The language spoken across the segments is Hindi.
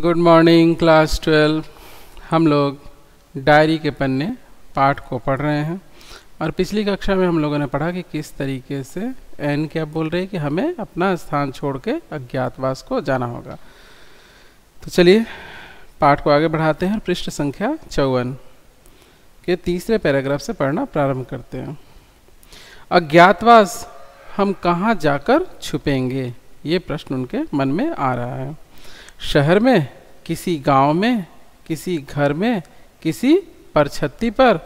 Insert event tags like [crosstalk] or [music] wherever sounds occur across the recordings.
गुड मॉर्निंग क्लास ट्वेल्व हम लोग डायरी के पन्ने पाठ को पढ़ रहे हैं। और पिछली कक्षा में हम लोगों ने पढ़ा कि किस तरीके से एन क्या बोल रहे हैं कि हमें अपना स्थान छोड़ के अज्ञातवास को जाना होगा। तो चलिए, पाठ को आगे बढ़ाते हैं पृष्ठ संख्या चौवन के तीसरे पैराग्राफ से पढ़ना प्रारंभ करते हैं। अज्ञातवास हम कहाँ जाकर छुपेंगे? ये प्रश्न उनके मन में आ रहा है। शहर में, किसी गाँव में, किसी घर में, किसी परछत्ती पर।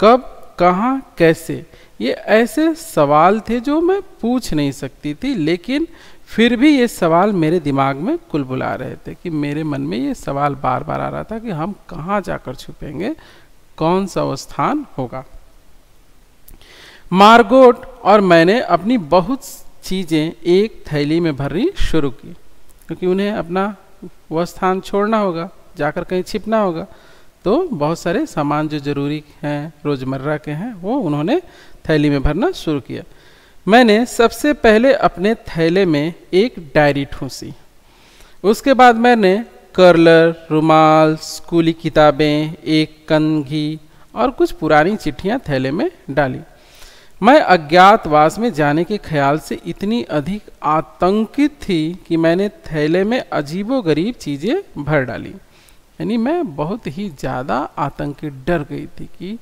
कब, कहाँ, कैसे? ये ऐसे सवाल थे जो मैं पूछ नहीं सकती थी, लेकिन फिर भी ये सवाल मेरे दिमाग में कुल बुला रहे थे कि मेरे मन में ये सवाल बार बार आ रहा था कि हम कहाँ जाकर छुपेंगे, कौन सा स्थान होगा। मार्गोट और मैंने अपनी बहुत चीज़ें एक थैली में भरनी शुरू की, क्योंकि उन्हें अपना वह स्थान छोड़ना होगा, जाकर कहीं छिपना होगा। तो बहुत सारे सामान जो ज़रूरी हैं, रोज़मर्रा के हैं, वो उन्होंने थैली में भरना शुरू किया। मैंने सबसे पहले अपने थैले में एक डायरी ठूंसी। उसके बाद मैंने कर्लर, रुमाल, स्कूली किताबें, एक कंघी और कुछ पुरानी चिट्ठियाँ थैले में डाली। मैं अज्ञातवास में जाने के ख्याल से इतनी अधिक आतंकित थी कि मैंने थैले में अजीबो गरीब चीज़ें भर डाली। यानी मैं बहुत ही ज़्यादा आतंकित, डर गई थी कि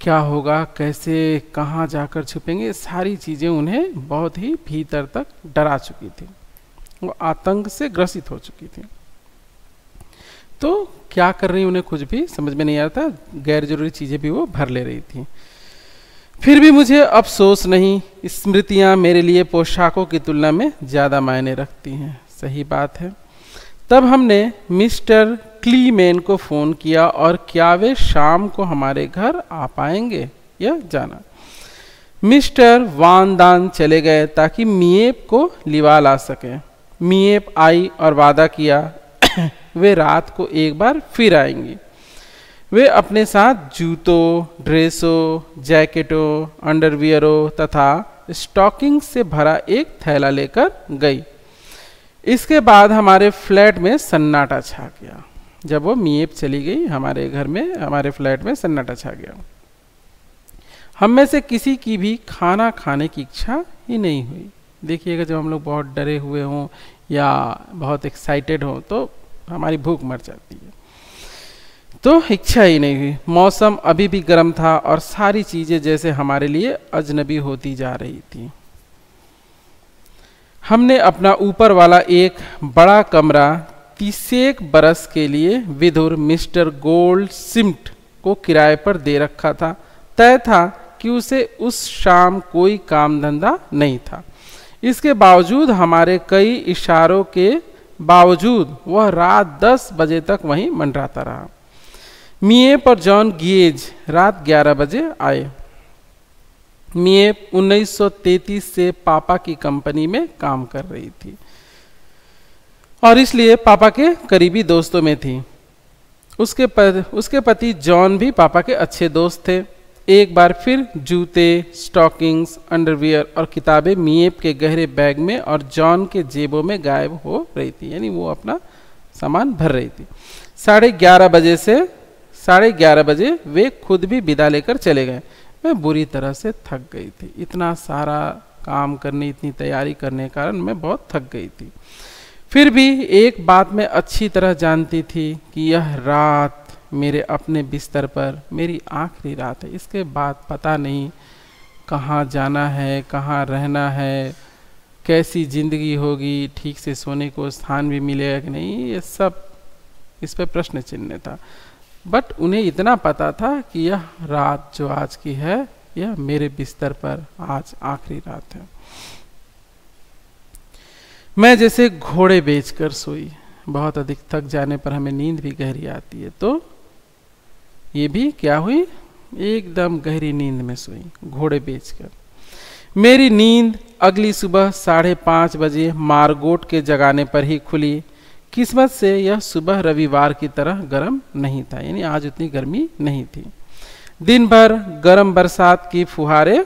क्या होगा, कैसे, कहाँ जाकर छुपेंगे, सारी चीज़ें उन्हें बहुत ही भीतर तक डरा चुकी थी। वो आतंक से ग्रसित हो चुकी थी। तो क्या कर रही उन्हें कुछ भी समझ में नहीं आ रहा था, गैर ज़रूरी चीज़ें भी वो भर ले रही थी। फिर भी मुझे अफसोस नहीं स्मृतियाँ मेरे लिए पोशाकों की तुलना में ज़्यादा मायने रखती हैं। सही बात है। तब हमने मिस्टर क्लीमैन को फ़ोन किया और क्या वे शाम को हमारे घर आ पाएँगे? यह जाना। मिस्टर वान दान चले गए ताकि मिएप को लिवा ला सके। मिएप आई और वादा किया, [coughs] वे रात को एक बार फिर आएँगी। वे अपने साथ जूतों, ड्रेसों, जैकेटों, अंडरवियरों तथा स्टॉकिंग से भरा एक थैला लेकर गई। इसके बाद हमारे फ्लैट में सन्नाटा छा गया। जब वो मीएप चली गई, हमारे घर में, हमारे फ्लैट में सन्नाटा छा गया। हम में से किसी की भी खाना खाने की इच्छा ही नहीं हुई। देखिएगा, जब हम लोग बहुत डरे हुए हों या बहुत एक्साइटेड हों तो हमारी भूख मर जाती है। तो इच्छा ही नहीं हुई। मौसम अभी भी गर्म था और सारी चीज़ें जैसे हमारे लिए अजनबी होती जा रही थी। हमने अपना ऊपर वाला एक बड़ा कमरा तीसेक बरस के लिए विधुर मिस्टर गोल्ड सिम्ट को किराए पर दे रखा था। तय था कि उसे उस शाम कोई काम धंधा नहीं था। इसके बावजूद हमारे कई इशारों के बावजूद वह रात दस बजे तक वहीं मंडराता रहा। मिएप और जॉन गिएज रात 11 बजे आए। मिएप 1933 से पापा की कंपनी में काम कर रही थी। और इसलिए पापा के करीबी दोस्तों में थी। उसके पर, उसके पति जॉन भी पापा के अच्छे दोस्त थे। एक बार फिर जूते स्टॉकिंग्स अंडरवियर और किताबें मिएप के गहरे बैग में और जॉन के जेबों में गायब हो रही थी। यानी वो अपना सामान भर रही थी। साढ़े ग्यारह बजे से साढ़े ग्यारह बजे वे खुद भी विदा लेकर चले गए। मैं बुरी तरह से थक गई थी। इतना सारा काम करने, इतनी तैयारी करने के कारण मैं बहुत थक गई थी। फिर भी एक बात मैं अच्छी तरह जानती थी कि यह रात मेरे अपने बिस्तर पर, मेरी आखिरी रात है। इसके बाद पता नहीं कहाँ जाना है, कहाँ रहना है, कैसी ज़िंदगी होगी, ठीक से सोने को स्थान भी मिलेगा कि नहीं, ये सब इस पर प्रश्न चिन्ह था। बट उन्हें इतना पता था कि यह रात जो आज की है, यह मेरे बिस्तर पर आज आखिरी रात है। मैं जैसे घोड़े बेचकर सोई, बहुत अधिक थक जाने पर हमें नींद भी गहरी आती है। तो ये भी क्या हुई? एकदम गहरी नींद में सोई, घोड़े बेचकर। मेरी नींद अगली सुबह साढ़े पाँच बजे मारगोट के जगाने पर ही खुली। किस्मत से यह सुबह रविवार की तरह गर्म नहीं था, यानी आज उतनी गर्मी नहीं थी। दिन भर गर्म बरसात की फुहारें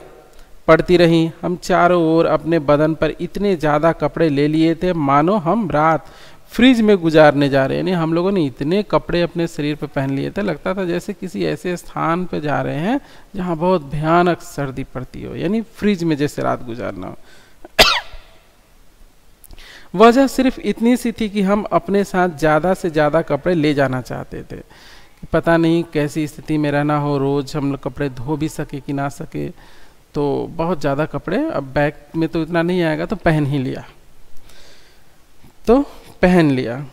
पड़ती रहीं। हम चारों ओर अपने बदन पर इतने ज़्यादा कपड़े ले लिए थे, मानो हम रात फ्रिज में गुजारने जा रहे हैं। यानी हम लोगों ने इतने कपड़े अपने शरीर पर पहन लिए थे, लगता था जैसे किसी ऐसे स्थान पर जा रहे हैं जहाँ बहुत भयानक सर्दी पड़ती हो, यानी फ्रिज में जैसे रात गुजारना हो। वजह सिर्फ़ इतनी सी थी कि हम अपने साथ ज़्यादा से ज़्यादा कपड़े ले जाना चाहते थे। पता नहीं कैसी स्थिति में रहना हो, रोज़ हम लोग कपड़े धो भी सके कि ना सके तो बहुत ज़्यादा कपड़े अब बैग में तो इतना नहीं आएगा तो पहन ही लिया। तो पहन लिया।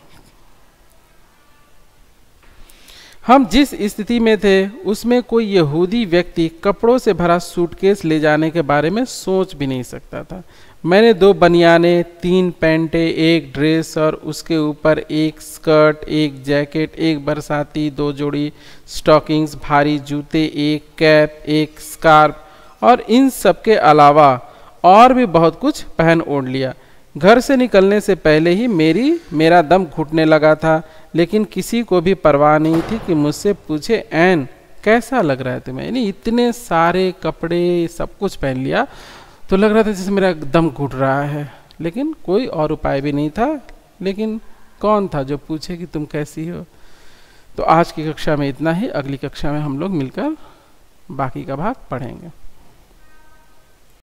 हम जिस स्थिति में थे, उसमें कोई यहूदी व्यक्ति कपड़ों से भरा सूटकेस ले जाने के बारे में सोच भी नहीं सकता था। मैंने दो बनियाने, तीन पैंटे, एक ड्रेस और उसके ऊपर एक स्कर्ट, एक जैकेट, एक बरसाती दो जोड़ी स्टॉकिंग्स, भारी जूते, एक कैप, एक स्कार्फ और इन सब के अलावा और भी बहुत कुछ पहन ओढ़ लिया। घर से निकलने से पहले ही मेरी, मेरा दम घुटने लगा था। लेकिन किसी को भी परवाह नहीं थी कि मुझसे पूछे, एन, कैसा लग रहा है तुम्हें? यानी इतने सारे कपड़े, सब कुछ पहन लिया तो लग रहा था जैसे मेरा दम घुट रहा है। लेकिन कोई और उपाय भी नहीं था। लेकिन कौन था जो पूछे कि तुम कैसी हो? तो आज की कक्षा में इतना ही। अगली कक्षा में हम लोग मिलकर बाकी का भाग पढ़ेंगे।